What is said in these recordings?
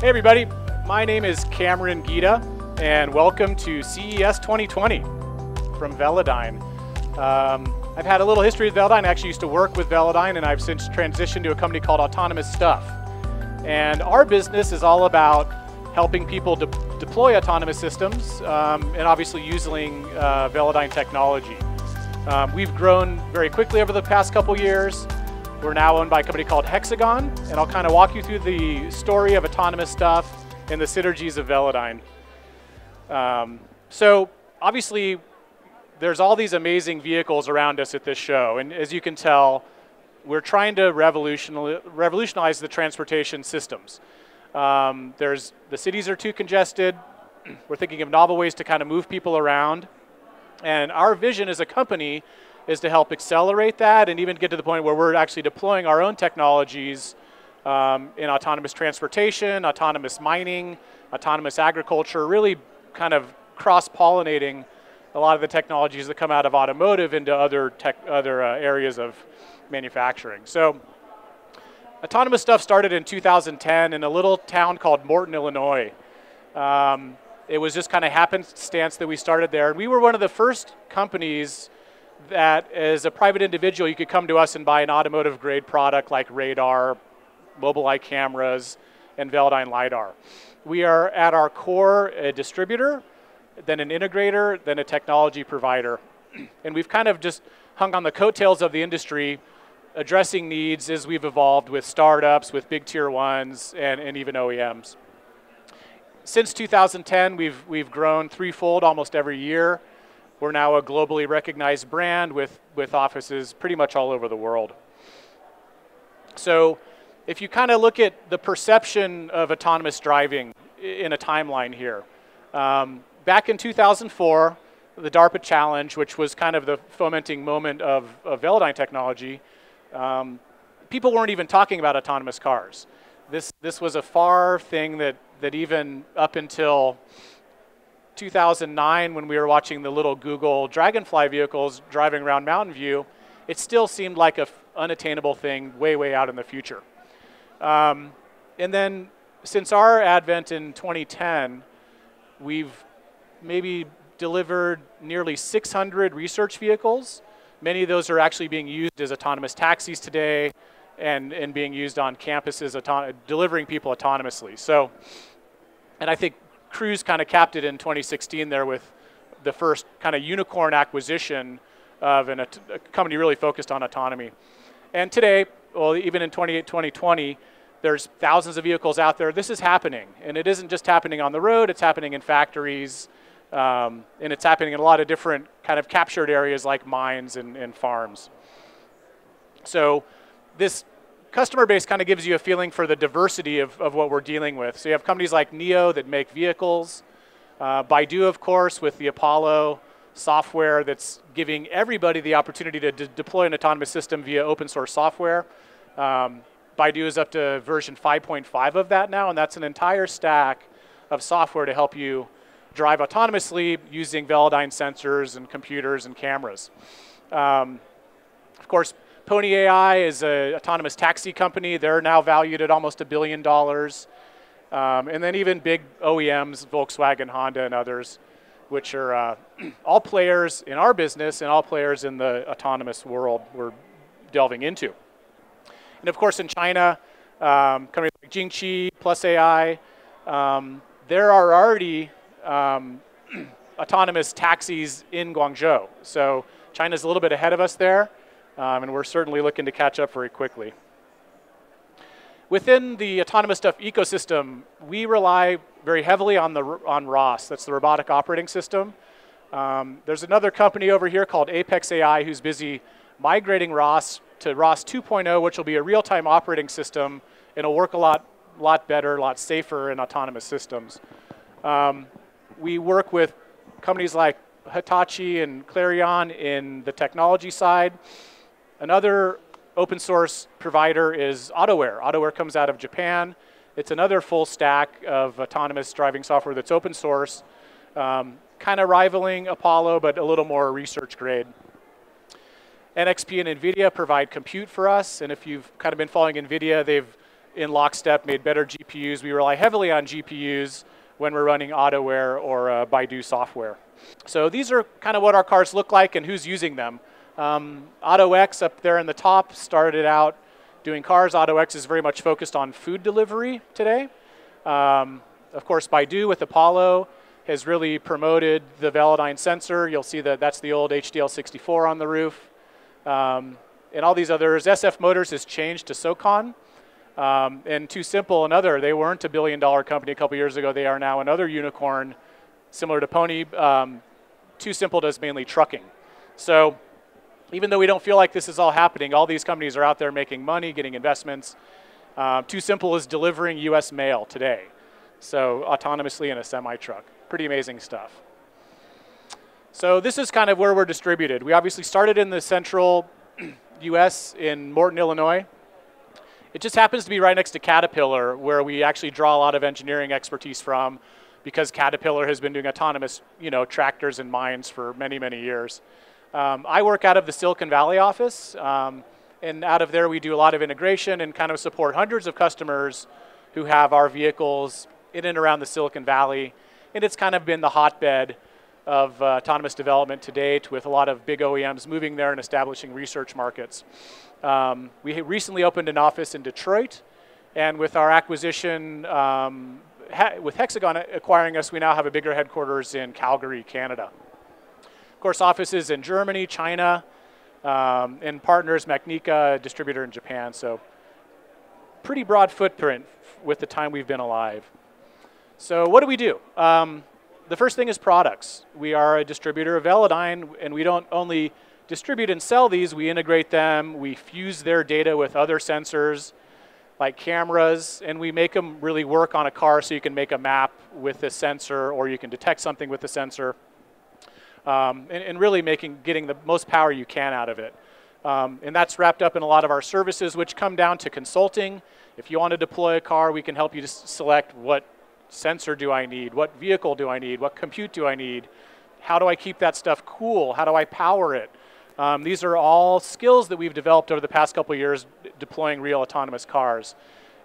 Hey everybody, my name is Cameron Gieda and welcome to CES 2020 from Velodyne. Um, I've had a little history with Velodyne. I actually used to work with Velodyne and I've since transitioned to a company called Autonomous Stuff. And our business is all about helping people de deploy autonomous systems um, and obviously using uh, Velodyne technology. Um, we've grown very quickly over the past couple years. We're now owned by a company called Hexagon, and I'll kind of walk you through the story of autonomous stuff and the synergies of Velodyne. Um, so obviously, there's all these amazing vehicles around us at this show, and as you can tell, we're trying to revolutionize the transportation systems. Um, there's the cities are too congested. We're thinking of novel ways to kind of move people around, and our vision as a company is to help accelerate that and even get to the point where we're actually deploying our own technologies um, in autonomous transportation, autonomous mining, autonomous agriculture, really kind of cross-pollinating a lot of the technologies that come out of automotive into other tech, other uh, areas of manufacturing. So autonomous stuff started in 2010 in a little town called Morton, Illinois. Um, it was just kind of happenstance that we started there. And we were one of the first companies that as a private individual, you could come to us and buy an automotive grade product like radar, Mobileye cameras, and Velodyne LiDAR. We are at our core a distributor, then an integrator, then a technology provider. and we've kind of just hung on the coattails of the industry, addressing needs as we've evolved with startups, with big tier ones, and, and even OEMs. Since 2010, we've, we've grown threefold almost every year. We're now a globally recognized brand with, with offices pretty much all over the world. So if you kind of look at the perception of autonomous driving in a timeline here, um, back in 2004, the DARPA challenge, which was kind of the fomenting moment of, of Velodyne technology, um, people weren't even talking about autonomous cars. This, this was a far thing that, that even up until 2009 when we were watching the little Google Dragonfly vehicles driving around Mountain View, it still seemed like an unattainable thing way, way out in the future. Um, and then since our advent in 2010, we've maybe delivered nearly 600 research vehicles. Many of those are actually being used as autonomous taxis today and, and being used on campuses, delivering people autonomously. So, and I think Cruise kind of capped it in 2016 there with the first kind of unicorn acquisition of an, a company really focused on autonomy. And today, well, even in 2020, there's thousands of vehicles out there. This is happening, and it isn't just happening on the road. It's happening in factories, um, and it's happening in a lot of different kind of captured areas like mines and, and farms. So this customer base kind of gives you a feeling for the diversity of, of what we're dealing with. So you have companies like NIO that make vehicles, uh, Baidu, of course, with the Apollo software that's giving everybody the opportunity to deploy an autonomous system via open source software. Um, Baidu is up to version 5.5 of that now, and that's an entire stack of software to help you drive autonomously using Velodyne sensors and computers and cameras. Um, of course, Pony AI is an autonomous taxi company. They're now valued at almost a billion dollars. Um, and then even big OEMs, Volkswagen, Honda, and others, which are uh, all players in our business and all players in the autonomous world we're delving into. And of course, in China, um, companies like JingChi, Plus AI, um, there are already um, autonomous taxis in Guangzhou. So China's a little bit ahead of us there um, and we're certainly looking to catch up very quickly. Within the autonomous stuff ecosystem, we rely very heavily on, the, on ROS, that's the robotic operating system. Um, there's another company over here called Apex AI who's busy migrating ROS to ROS 2.0, which will be a real-time operating system it'll work a lot, lot better, a lot safer in autonomous systems. Um, we work with companies like Hitachi and Clarion in the technology side. Another open source provider is AutoWare. AutoWare comes out of Japan. It's another full stack of autonomous driving software that's open source, um, kind of rivaling Apollo, but a little more research grade. NXP and NVIDIA provide compute for us, and if you've kind of been following NVIDIA, they've in lockstep, made better GPUs. We rely heavily on GPUs when we're running AutoWare or uh, Baidu software. So these are kind of what our cars look like and who's using them. Um, AutoX up there in the top started out doing cars. AutoX is very much focused on food delivery today. Um, of course, Baidu with Apollo has really promoted the Velodyne sensor. You'll see that that's the old HDL64 on the roof. Um, and all these others. SF Motors has changed to SOCON. Um, and Simple another, they weren't a billion dollar company a couple years ago. They are now another unicorn similar to Pony. Um, Simple does mainly trucking. So even though we don't feel like this is all happening, all these companies are out there making money, getting investments. Uh, simple is delivering US mail today. So autonomously in a semi truck. Pretty amazing stuff. So this is kind of where we're distributed. We obviously started in the central US in Morton, Illinois. It just happens to be right next to Caterpillar, where we actually draw a lot of engineering expertise from because Caterpillar has been doing autonomous you know, tractors and mines for many, many years. Um, I work out of the Silicon Valley office, um, and out of there we do a lot of integration and kind of support hundreds of customers who have our vehicles in and around the Silicon Valley. And it's kind of been the hotbed of uh, autonomous development to date with a lot of big OEMs moving there and establishing research markets. Um, we recently opened an office in Detroit, and with our acquisition, um, with Hexagon acquiring us, we now have a bigger headquarters in Calgary, Canada. Of course, offices in Germany, China, um, and partners, Macnica, distributor in Japan. So pretty broad footprint with the time we've been alive. So what do we do? Um, the first thing is products. We are a distributor of Velodyne, and we don't only distribute and sell these, we integrate them, we fuse their data with other sensors like cameras, and we make them really work on a car so you can make a map with the sensor or you can detect something with the sensor. Um, and, and, really making getting the most power you can out of it. Um, and that's wrapped up in a lot of our services, which come down to consulting. If you want to deploy a car, we can help you to select what sensor do I need? What vehicle do I need? What compute do I need? How do I keep that stuff cool? How do I power it? Um, these are all skills that we've developed over the past couple years deploying real autonomous cars.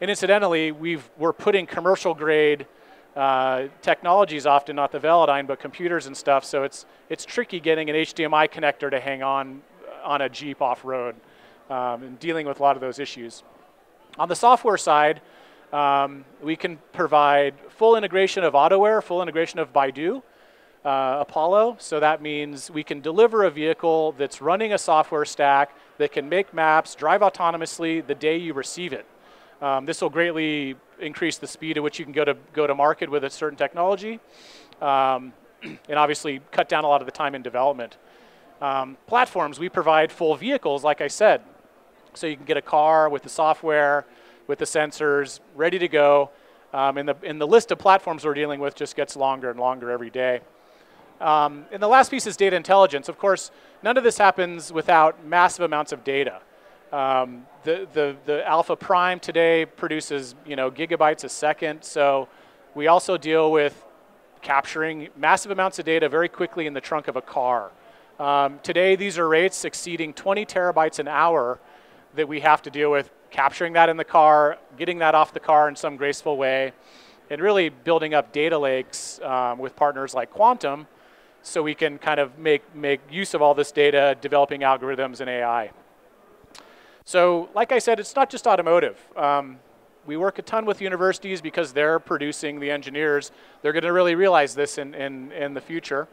And incidentally, we've, we're putting commercial grade uh, technologies often, not the Velodyne, but computers and stuff. So it's, it's tricky getting an HDMI connector to hang on on a Jeep off-road um, and dealing with a lot of those issues. On the software side, um, we can provide full integration of AutoWare, full integration of Baidu, uh, Apollo. So that means we can deliver a vehicle that's running a software stack that can make maps, drive autonomously the day you receive it. Um, this will greatly increase the speed at which you can go to go to market with a certain technology, um, and obviously cut down a lot of the time in development. Um, platforms, we provide full vehicles, like I said. So you can get a car with the software, with the sensors ready to go. Um, and, the, and the list of platforms we're dealing with just gets longer and longer every day. Um, and the last piece is data intelligence. Of course, none of this happens without massive amounts of data. Um, the, the, the Alpha Prime today produces you know, gigabytes a second, so we also deal with capturing massive amounts of data very quickly in the trunk of a car. Um, today, these are rates exceeding 20 terabytes an hour that we have to deal with capturing that in the car, getting that off the car in some graceful way, and really building up data lakes um, with partners like Quantum so we can kind of make, make use of all this data, developing algorithms and AI. So like I said, it's not just automotive. Um, we work a ton with universities because they're producing the engineers. They're going to really realize this in, in, in the future.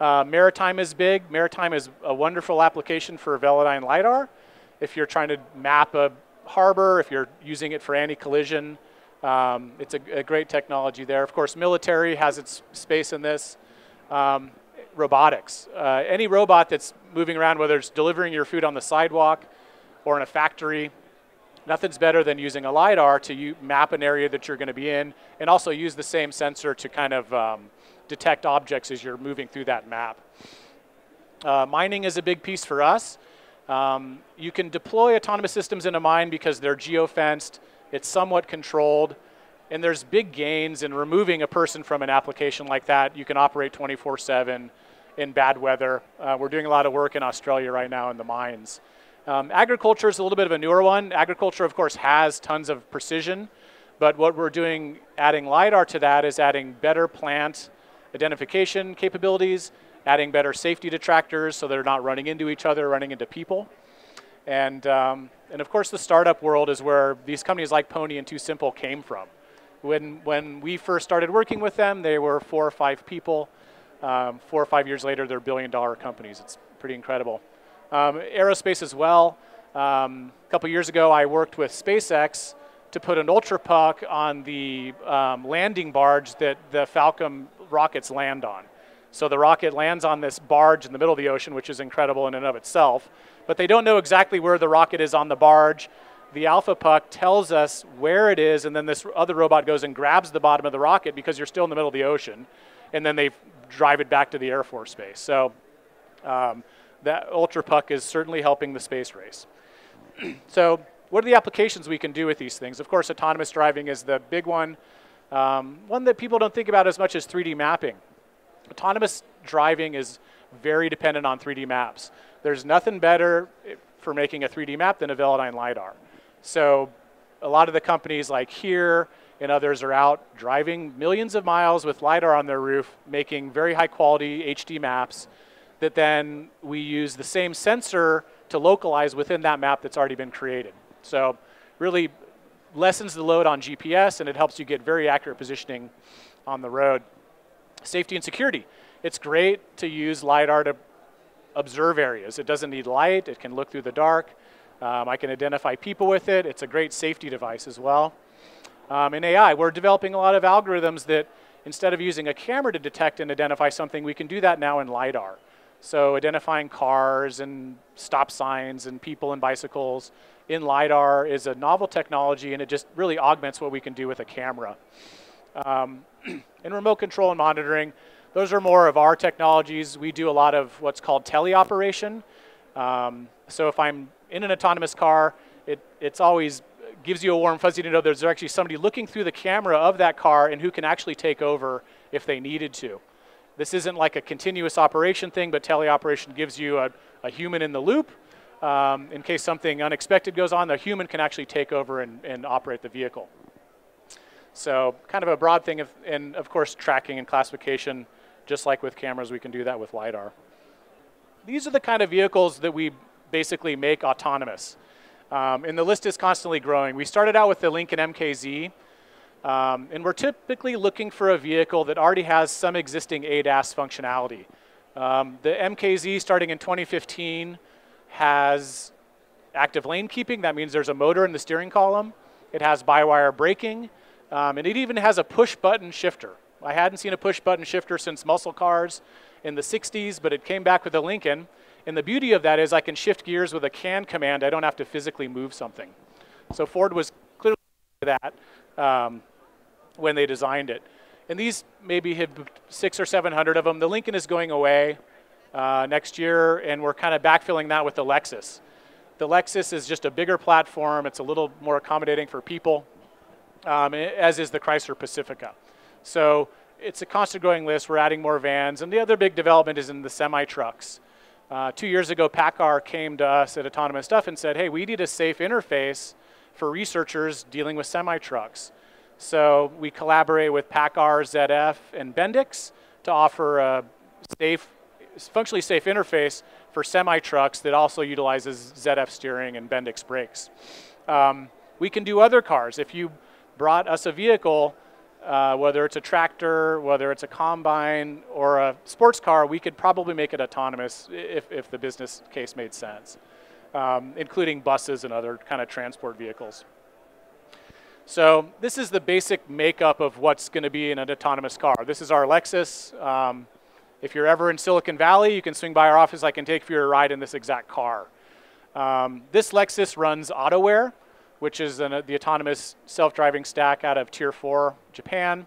Uh, maritime is big. Maritime is a wonderful application for Velodyne LiDAR. If you're trying to map a harbor, if you're using it for anti-collision. Um, it's a, a, great technology there. Of course, military has its space in this. Um, robotics. Uh, any robot that's moving around, whether it's delivering your food on the sidewalk or in a factory, nothing's better than using a LiDAR to map an area that you're going to be in and also use the same sensor to kind of um, detect objects as you're moving through that map. Uh, mining is a big piece for us. Um, you can deploy autonomous systems in a mine because they're geofenced, it's somewhat controlled, and there's big gains in removing a person from an application like that. You can operate 24-7 in bad weather. Uh, we're doing a lot of work in Australia right now in the mines. Um, agriculture is a little bit of a newer one. Agriculture, of course, has tons of precision, but what we're doing, adding LiDAR to that, is adding better plant identification capabilities, adding better safety detractors so they're not running into each other, running into people. And, um, and of course, the startup world is where these companies like Pony and TuSimple came from. When, when we first started working with them, they were four or five people. Um, four or five years later, they're billion dollar companies. It's pretty incredible. Um, aerospace as well. Um, a couple years ago, I worked with SpaceX to put an Ultra Puck on the um, landing barge that the Falcon rockets land on. So the rocket lands on this barge in the middle of the ocean, which is incredible in and of itself. But they don't know exactly where the rocket is on the barge. The Alpha Puck tells us where it is, and then this other robot goes and grabs the bottom of the rocket because you're still in the middle of the ocean, and then they drive it back to the Air Force Base. So um, that Ultra Puck is certainly helping the space race. so what are the applications we can do with these things? Of course, autonomous driving is the big one. Um, one that people don't think about as much as 3D mapping. Autonomous driving is very dependent on 3D maps. There's nothing better for making a 3D map than a Velodyne LiDAR. So a lot of the companies like here and others are out driving millions of miles with LiDAR on their roof, making very high quality HD maps that then we use the same sensor to localize within that map that's already been created. So really lessens the load on GPS and it helps you get very accurate positioning on the road. Safety and security. It's great to use LiDAR to observe areas. It doesn't need light, it can look through the dark. Um, I can identify people with it. It's a great safety device as well. Um, in AI, we're developing a lot of algorithms that instead of using a camera to detect and identify something, we can do that now in LiDAR. So identifying cars and stop signs and people and bicycles in LiDAR is a novel technology and it just really augments what we can do with a camera. Um, in remote control and monitoring, those are more of our technologies. We do a lot of what's called teleoperation. Um, so if I'm in an autonomous car, it it's always gives you a warm fuzzy to know there's actually somebody looking through the camera of that car and who can actually take over if they needed to. This isn't like a continuous operation thing, but teleoperation gives you a, a human in the loop. Um, in case something unexpected goes on, the human can actually take over and, and operate the vehicle. So kind of a broad thing, of, and of course tracking and classification, just like with cameras, we can do that with LiDAR. These are the kind of vehicles that we basically make autonomous. Um, and the list is constantly growing. We started out with the Lincoln MKZ, um, and we're typically looking for a vehicle that already has some existing ADAS functionality. Um, the MKZ starting in 2015 has active lane keeping. That means there's a motor in the steering column. It has by-wire braking, um, and it even has a push-button shifter. I hadn't seen a push-button shifter since muscle cars in the 60s, but it came back with the Lincoln. And the beauty of that is I can shift gears with a CAN command. I don't have to physically move something. So Ford was clearly that um, when they designed it. And these maybe had six or 700 of them. The Lincoln is going away uh, next year, and we're kind of backfilling that with the Lexus. The Lexus is just a bigger platform. It's a little more accommodating for people, um, as is the Chrysler Pacifica. So it's a constant growing list. We're adding more vans. And the other big development is in the semi-trucks. Uh, two years ago, PACCAR came to us at Autonomous Stuff and said, hey, we need a safe interface for researchers dealing with semi-trucks. So we collaborate with PACCAR, ZF, and Bendix to offer a safe functionally safe interface for semi-trucks that also utilizes ZF steering and Bendix brakes. Um, we can do other cars. If you brought us a vehicle, uh, whether it's a tractor, whether it's a combine, or a sports car, we could probably make it autonomous if, if the business case made sense, um, including buses and other kind of transport vehicles. So this is the basic makeup of what's going to be in an autonomous car. This is our Lexus. Um, if you're ever in Silicon Valley, you can swing by our office. I can take you for a ride in this exact car. Um, this Lexus runs AutoWare, which is an, the autonomous self-driving stack out of Tier 4 Japan.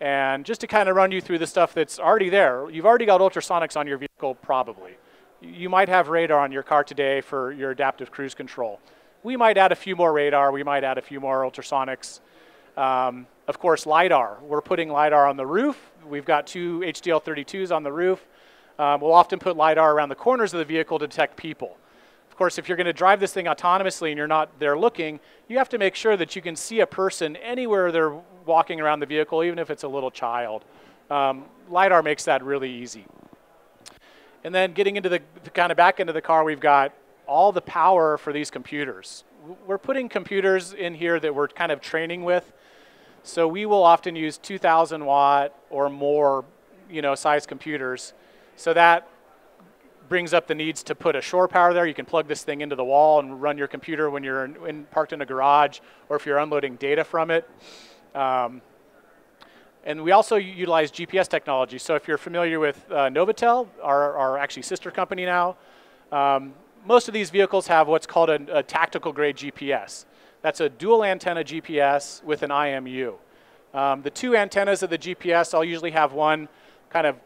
And just to kind of run you through the stuff that's already there, you've already got ultrasonics on your vehicle, probably. You might have radar on your car today for your adaptive cruise control. We might add a few more radar. We might add a few more ultrasonics. Um, of course, LiDAR. We're putting LiDAR on the roof. We've got two HDL32s on the roof. Um, we'll often put LiDAR around the corners of the vehicle to detect people. Of course, if you're going to drive this thing autonomously and you're not there looking, you have to make sure that you can see a person anywhere they're walking around the vehicle, even if it's a little child. Um, LiDAR makes that really easy. And then getting into the, the kind of back end of the car, we've got all the power for these computers. We're putting computers in here that we're kind of training with. So we will often use 2,000 watt or more, you know, size computers. So that brings up the needs to put a shore power there. You can plug this thing into the wall and run your computer when you're in, in, parked in a garage or if you're unloading data from it. Um, and we also utilize GPS technology. So if you're familiar with uh, Novatel, our, our actually sister company now, um, most of these vehicles have what's called a, a, tactical grade GPS. That's a dual antenna GPS with an IMU. Um, the two antennas of the GPS, I'll usually have one kind of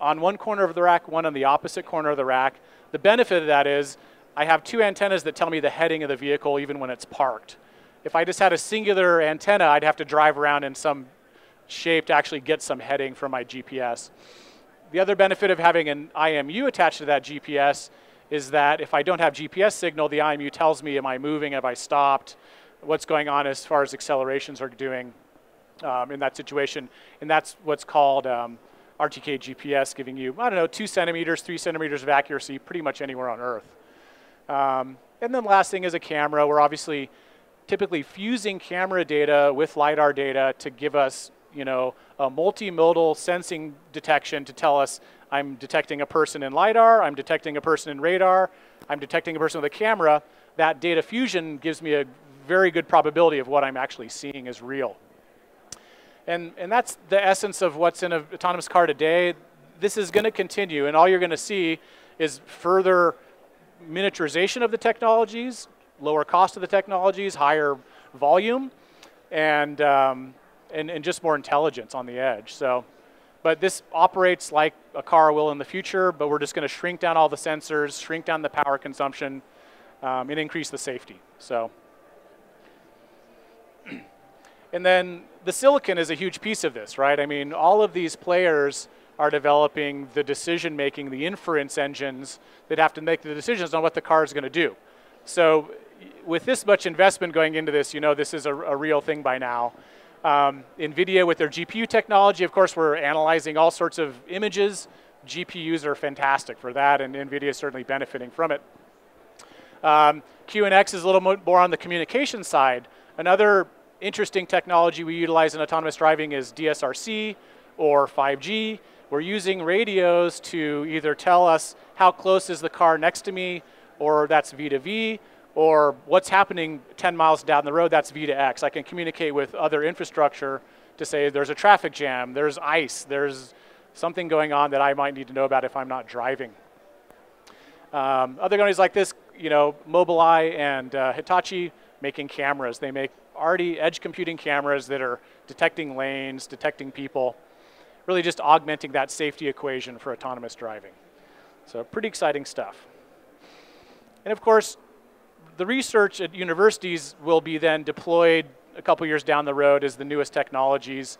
on one corner of the rack, one on the opposite corner of the rack. The benefit of that is I have two antennas that tell me the heading of the vehicle even when it's parked. If I just had a singular antenna, I'd have to drive around in some shape to actually get some heading from my GPS. The other benefit of having an IMU attached to that GPS is that if I don't have GPS signal, the IMU tells me, am I moving, have I stopped, what's going on as far as accelerations are doing um, in that situation. And that's what's called um, RTK GPS giving you, I don't know, two centimeters, three centimeters of accuracy pretty much anywhere on Earth. Um, and then last thing is a camera. We're obviously typically fusing camera data with LiDAR data to give us, you know, a multimodal sensing detection to tell us I'm detecting a person in LiDAR, I'm detecting a person in radar, I'm detecting a person with a camera. That data fusion gives me a very good probability of what I'm actually seeing is real. And, and that's the essence of what's in an autonomous car today. This is going to continue, and all you're going to see is further miniaturization of the technologies, lower cost of the technologies, higher volume, and, um, and, and just more intelligence on the edge. So, but this operates like a car will in the future, but we're just going to shrink down all the sensors, shrink down the power consumption, um, and increase the safety. So. And then the silicon is a huge piece of this, right? I mean, all of these players are developing the decision making, the inference engines that have to make the decisions on what the car is going to do. So, with this much investment going into this, you know this is a, a real thing by now. Um, NVIDIA, with their GPU technology, of course, we're analyzing all sorts of images. GPUs are fantastic for that, and NVIDIA is certainly benefiting from it. Um, QNX is a little more on the communication side. Another interesting technology we utilize in autonomous driving is DSRC or 5G. We're using radios to either tell us how close is the car next to me, or that's V2V, or what's happening 10 miles down the road, that's V2X. I can communicate with other infrastructure to say there's a traffic jam, there's ice, there's something going on that I might need to know about if I'm not driving. Um, other companies like this, you know, Mobileye and uh, Hitachi making cameras. They make already edge computing cameras that are detecting lanes, detecting people, really just augmenting that safety equation for autonomous driving. So pretty exciting stuff. And of course, the research at universities will be then deployed a couple years down the road as the newest technologies.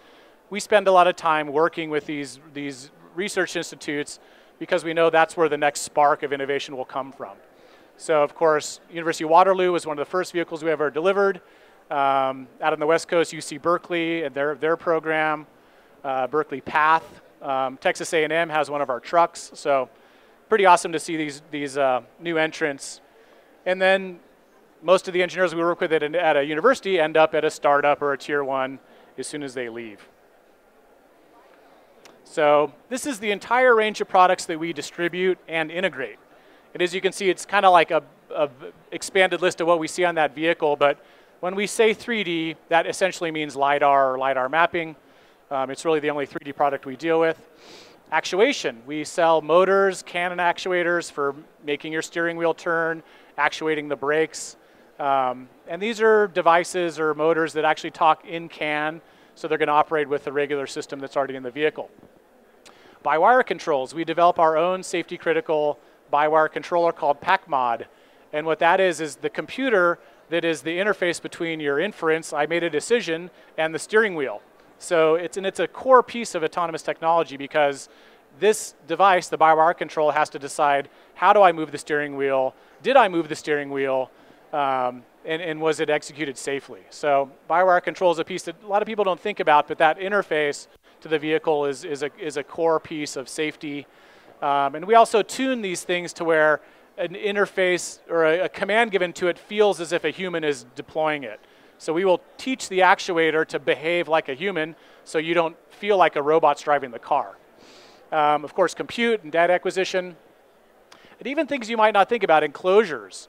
We spend a lot of time working with these, these research institutes because we know that's where the next spark of innovation will come from. So of course, University of Waterloo was one of the first vehicles we ever delivered. Um, out on the West Coast, UC Berkeley and their, their program, uh, Berkeley Path. Um, Texas A&M has one of our trucks, so pretty awesome to see these, these uh, new entrants. And then most of the engineers we work with at, at a university end up at a startup or a tier one as soon as they leave. So this is the entire range of products that we distribute and integrate. And as you can see, it's kind of like a, a, expanded list of what we see on that vehicle, but when we say 3D, that essentially means LiDAR or LiDAR mapping. Um, it's really the only 3D product we deal with. Actuation, we sell motors, Cannon actuators for making your steering wheel turn, actuating the brakes. Um, and these are devices or motors that actually talk in CAN, so they're going to operate with the regular system that's already in the vehicle. By-wire controls, we develop our own safety critical by-wire controller called PACMOD. And what that is, is the computer that is the interface between your inference, I made a decision, and the steering wheel. So it's, and it's a core piece of autonomous technology because this device, the by-wire control, has to decide how do I move the steering wheel did I move the steering wheel? Um, and, and, was it executed safely? So by-wire control is a piece that a lot of people don't think about, but that interface to the vehicle is, is, a, is a core piece of safety. Um, and we also tune these things to where an interface or a, a, command given to it feels as if a human is deploying it. So we will teach the actuator to behave like a human so you don't feel like a robot's driving the car. Um, of course, compute and data acquisition, and even things you might not think about, enclosures.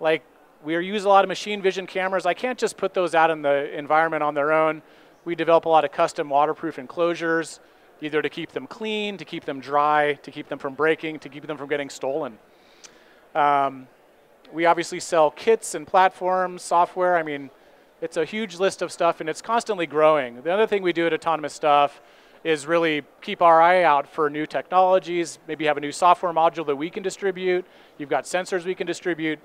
Like we use a lot of machine vision cameras. I can't just put those out in the environment on their own. We develop a lot of custom waterproof enclosures, either to keep them clean, to keep them dry, to keep them from breaking, to keep them from getting stolen. Um, we obviously sell kits and platforms, software. I mean, it's a huge list of stuff and it's constantly growing. The other thing we do at Autonomous Stuff is really keep our eye out for new technologies, maybe have a new software module that we can distribute. You've got sensors we can distribute.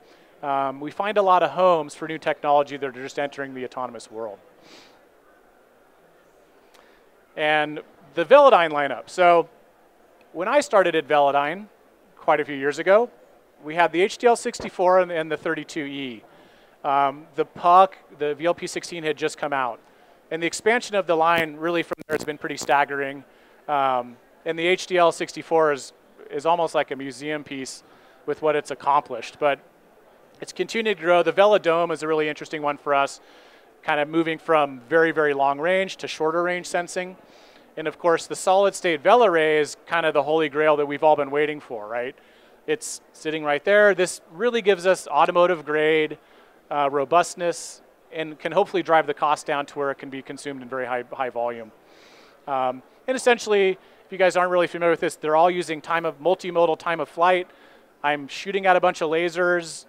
Um, we find a lot of homes for new technology that are just entering the autonomous world. And the Velodyne lineup. So when I started at Velodyne quite a few years ago, we had the HDL64 and, and the 32E. Um, the Puck, the VLP16 had just come out. And the expansion of the line really from there has been pretty staggering. Um, and the HDL 64 is, is almost like a museum piece with what it's accomplished. But it's continued to grow. The VelaDome is a really interesting one for us, kind of moving from very, very long range to shorter range sensing. And of course, the solid state Velarray is kind of the holy grail that we've all been waiting for, right? It's sitting right there. This really gives us automotive grade uh, robustness and can hopefully drive the cost down to where it can be consumed in very high, high volume. Um, and essentially, if you guys aren't really familiar with this, they're all using time of multimodal time of flight. I'm shooting out a bunch of lasers.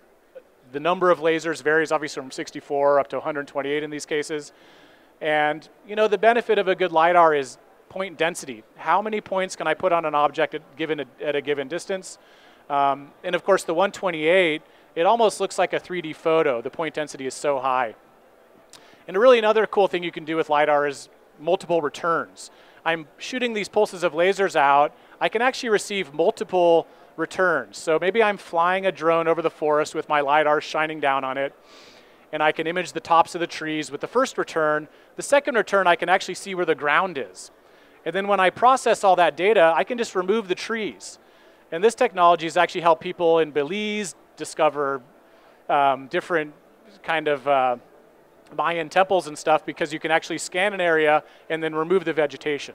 The number of lasers varies obviously from 64 up to 128 in these cases. And you know the benefit of a good LiDAR is point density. How many points can I put on an object at, given a, at a given distance? Um, and of course the 128, it almost looks like a 3D photo. The point density is so high. And really another cool thing you can do with LiDAR is multiple returns. I'm shooting these pulses of lasers out. I can actually receive multiple returns. So maybe I'm flying a drone over the forest with my LiDAR shining down on it, and I can image the tops of the trees with the first return. The second return, I can actually see where the ground is. And then when I process all that data, I can just remove the trees. And this technology has actually helped people in Belize discover um, different kind of uh, Mayan temples and stuff because you can actually scan an area and then remove the vegetation.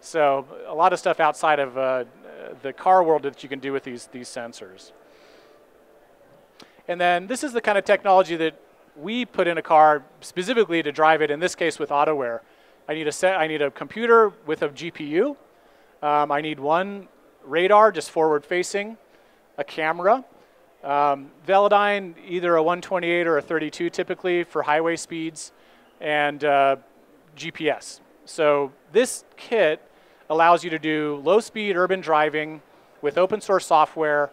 So a lot of stuff outside of uh, the car world that you can do with these, these sensors. And then this is the kind of technology that we put in a car specifically to drive it, in this case with AutoWare. I need a, set, I need a computer with a GPU. Um, I need one radar, just forward facing, a camera, um, Velodyne, either a 128 or a 32 typically for highway speeds, and uh, GPS. So this kit allows you to do low speed urban driving with open source software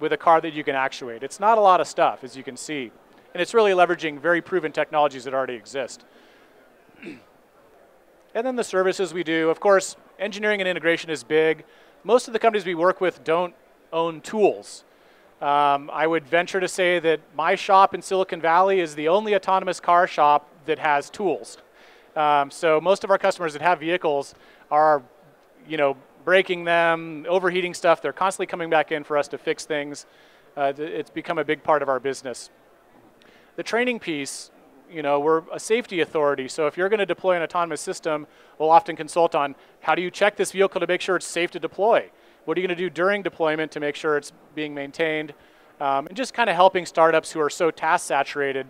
with a car that you can actuate. It's not a lot of stuff, as you can see. And it's really leveraging very proven technologies that already exist. and then the services we do, of course, engineering and integration is big. Most of the companies we work with don't own tools. Um, I would venture to say that my shop in Silicon Valley is the only autonomous car shop that has tools. Um, so most of our customers that have vehicles are, you know, breaking them, overheating stuff. They're constantly coming back in for us to fix things. Uh, it's become a big part of our business. The training piece, you know, we're a safety authority. So if you're going to deploy an autonomous system, we'll often consult on how do you check this vehicle to make sure it's safe to deploy. What are you going to do during deployment to make sure it's being maintained? Um, and just kind of helping startups who are so task saturated,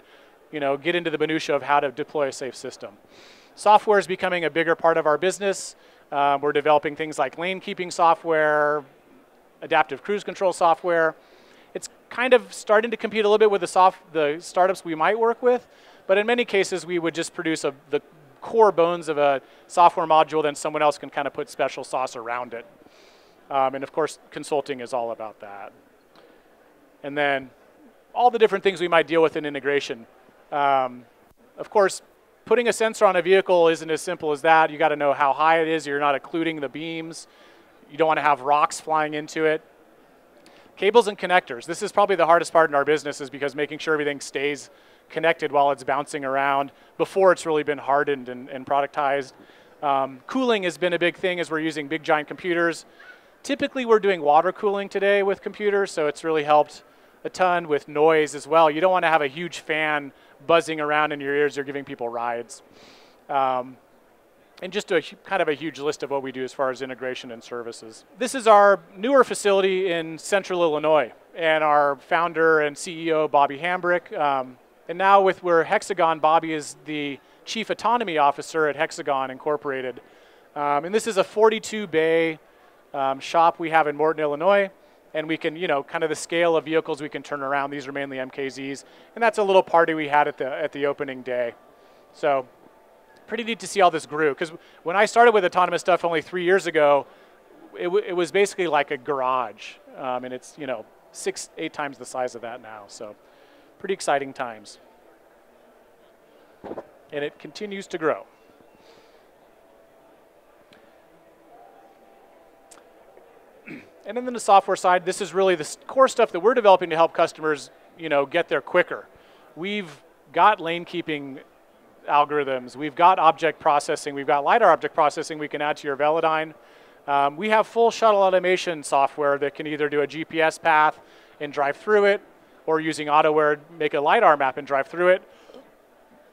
you know, get into the minutia of how to deploy a safe system. Software is becoming a bigger part of our business. Uh, we're developing things like lane keeping software, adaptive cruise control software. It's kind of starting to compete a little bit with the, soft, the startups we might work with, but in many cases we would just produce a, the core bones of a software module, then someone else can kind of put special sauce around it. Um, and of course, consulting is all about that. And then all the different things we might deal with in integration. Um, of course, putting a sensor on a vehicle isn't as simple as that. You got to know how high it is. You're not occluding the beams. You don't want to have rocks flying into it. Cables and connectors. This is probably the hardest part in our business is because making sure everything stays connected while it's bouncing around before it's really been hardened and, and productized. Um, cooling has been a big thing as we're using big giant computers. Typically we're doing water cooling today with computers, so it's really helped a ton with noise as well. You don't want to have a huge fan buzzing around in your ears. You're giving people rides. Um, and just a kind of a huge list of what we do as far as integration and services. This is our newer facility in central Illinois, and our founder and CEO, Bobby Hambrick. Um, and now with where Hexagon, Bobby is the chief autonomy officer at Hexagon Incorporated. Um, and this is a 42 bay um, shop we have in Morton, Illinois. And we can, you know, kind of the scale of vehicles we can turn around. These are mainly MKZs. And that's a little party we had at the, at the opening day. So pretty neat to see all this grew. Because when I started with autonomous stuff only three years ago, it, it was basically like a garage. Um, and it's, you know, six, eight times the size of that now. So pretty exciting times. And it continues to grow. And then the software side, this is really the core stuff that we're developing to help customers, you know, get there quicker. We've got lane keeping algorithms. We've got object processing. We've got LiDAR object processing we can add to your Velodyne. Um, we have full shuttle automation software that can either do a GPS path and drive through it, or using AutoWare, make a LiDAR map and drive through it.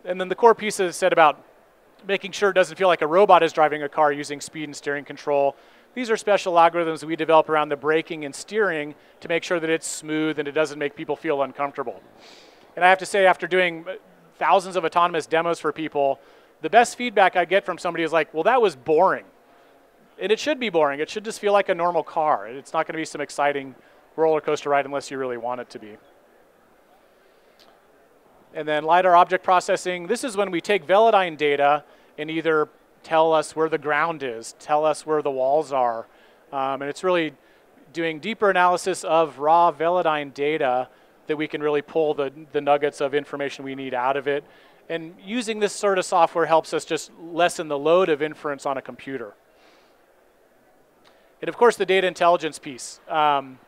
And then the core piece is said about making sure it doesn't feel like a robot is driving a car using speed and steering control. These are special algorithms we develop around the braking and steering to make sure that it's smooth and it doesn't make people feel uncomfortable. And I have to say, after doing uh, thousands of autonomous demos for people, the best feedback I get from somebody is like, well, that was boring. And it should be boring. It should just feel like a normal car. It's not going to be some exciting roller coaster ride unless you really want it to be. And then LiDAR object processing. This is when we take Velodyne data and either tell us where the ground is, tell us where the walls are. Um, and it's really doing deeper analysis of raw Velodyne data that we can really pull the, the nuggets of information we need out of it. And using this sort of software helps us just lessen the load of inference on a computer. And of course, the data intelligence piece. Um,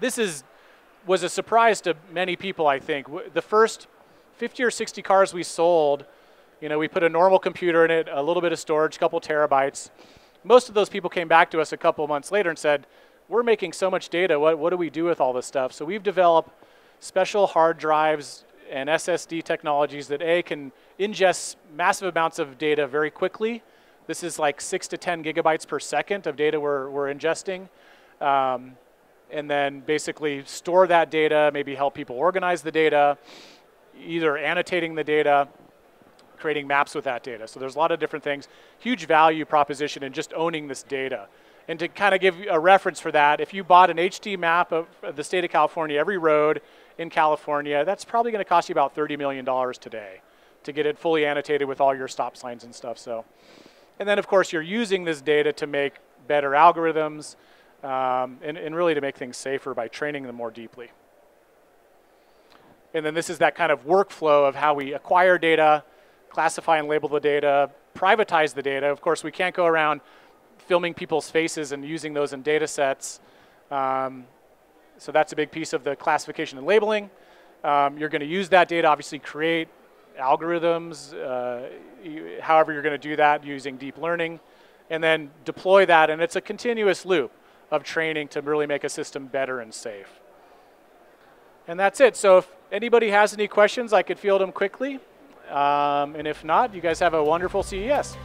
this is was a surprise to many people, I think. The first 50 or 60 cars we sold, you know, we put a normal computer in it, a little bit of storage, a couple terabytes. Most of those people came back to us a couple months later and said, we're making so much data, what, what do we do with all this stuff? So we've developed special hard drives and SSD technologies that A, can ingest massive amounts of data very quickly. This is like six to 10 gigabytes per second of data we're, we're ingesting. Um, and then basically store that data, maybe help people organize the data, either annotating the data, creating maps with that data. So there's a lot of different things. Huge value proposition in just owning this data. And to kind of give a reference for that, if you bought an HD map of the state of California, every road in California, that's probably going to cost you about $30 million today to get it fully annotated with all your stop signs and stuff. So, And then, of course, you're using this data to make better algorithms um, and, and really to make things safer by training them more deeply. And then this is that kind of workflow of how we acquire data, classify and label the data, privatize the data. Of course, we can't go around filming people's faces and using those in data sets. Um, so that's a big piece of the classification and labeling. Um, you're going to use that data, obviously create algorithms, uh, you, however you're going to do that using deep learning, and then deploy that, and it's a continuous loop of training to really make a system better and safe. And that's it. So if anybody has any questions, I could field them quickly. Um, and if not, you guys have a wonderful CES.